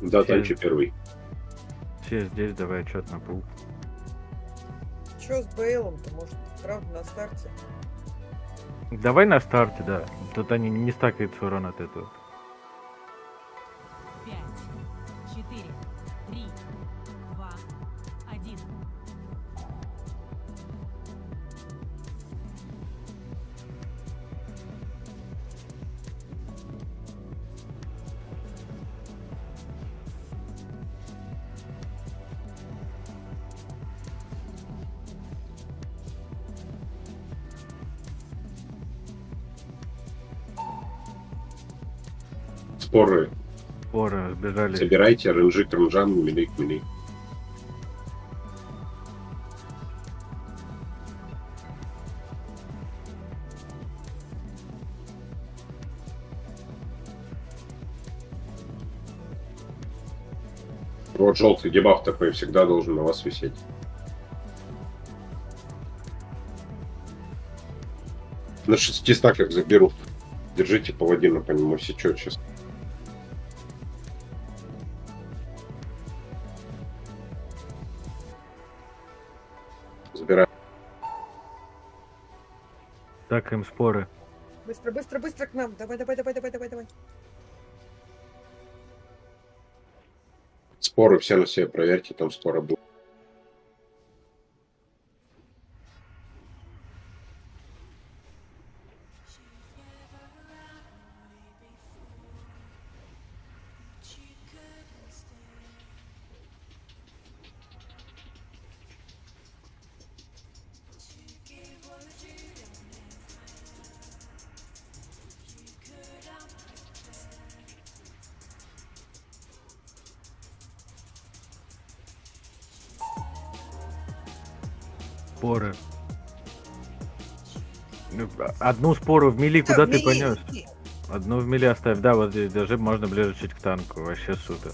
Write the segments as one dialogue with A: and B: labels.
A: Да,
B: Все.
A: Танчи первый.
B: Все здесь, давай отчет на пул.
C: Че с Бейлом-то, может, правда, на старте?
B: Давай на старте, да. Тут они не стакаются урон от этого.
A: Споры.
B: Споры сбежали.
A: Собирайте, ренжи, крымжан, мили, мили. Вот желтый дебаф такой всегда должен на вас висеть. На шести стаках заберу. Держите паладина по нему сейчас. Забираю.
B: Так им споры.
C: Быстро, быстро, быстро к нам. Давай, давай, давай, давай, давай, давай.
A: Споры все на себе проверьте, там скоро будет.
B: Споры. Ну, Одну спору в мили куда
C: Да,
B: ты
C: мили,
B: понес? Одну в мили оставь. Да, вот здесь даже можно ближе чуть к танку. Вообще супер.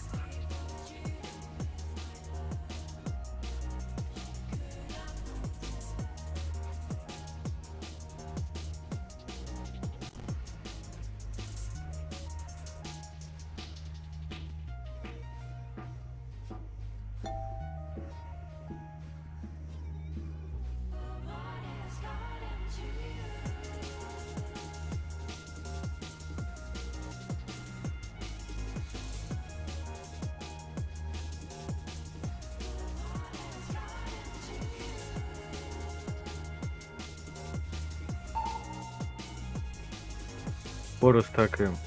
B: Споры стакаем.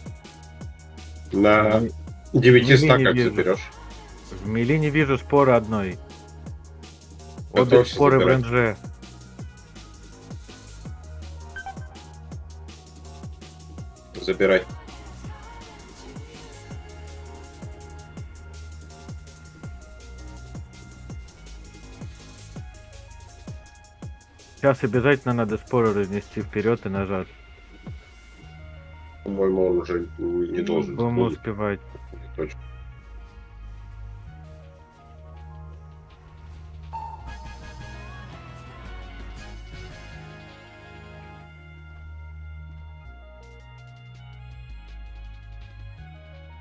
A: На
B: мили не
A: стаках
B: вижу.
A: заберешь.
B: В мили не вижу споры одной. Обе споры в ренже.
A: Забирай.
B: Сейчас обязательно надо споры разнести вперед и назад.
A: По-моему, он уже не должен.
B: Будем
A: будет.
B: успевать.
A: Точно.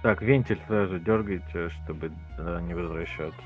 B: Так, вентиль сразу дергайте, чтобы не возвращаться.